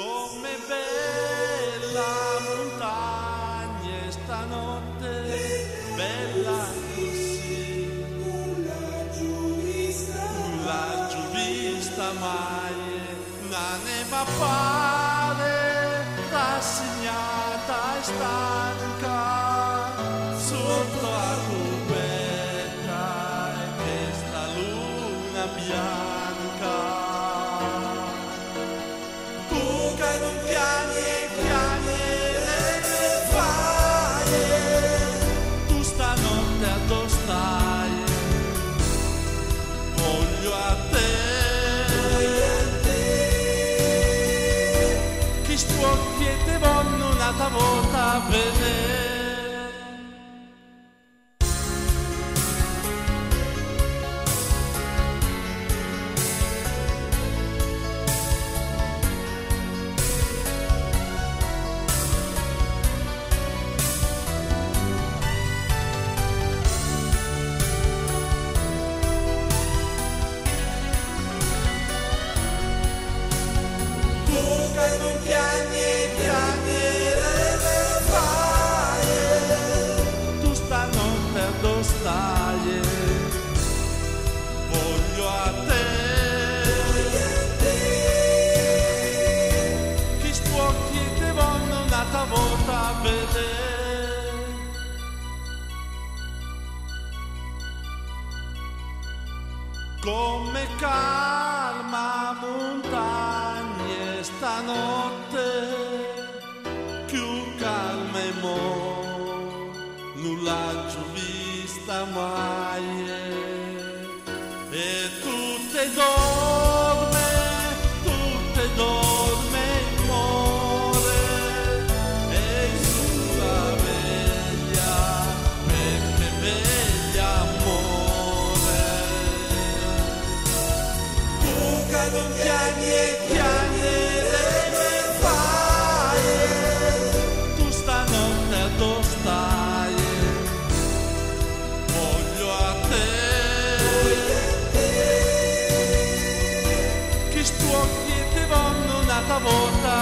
Come bella montagna stanotte, bella così, laggiù vista mai, l'anima pare rassegnata e stanca sotto la cubetta e questa luna bianca. Stanotte addo stai, voglio a te. Chi stuocchi e te vanno una volta a vedere. Chi stuocchi te vanno un'altra volta a vedere. Come calma montagne stanotte, più calme mo, nulla giù vista mai tutte dorme, tutte dorme il cuore e sulla veglia, perché veglia amore. Tu che non chiami e chiami, Hvis du har gitt det vann og natta våta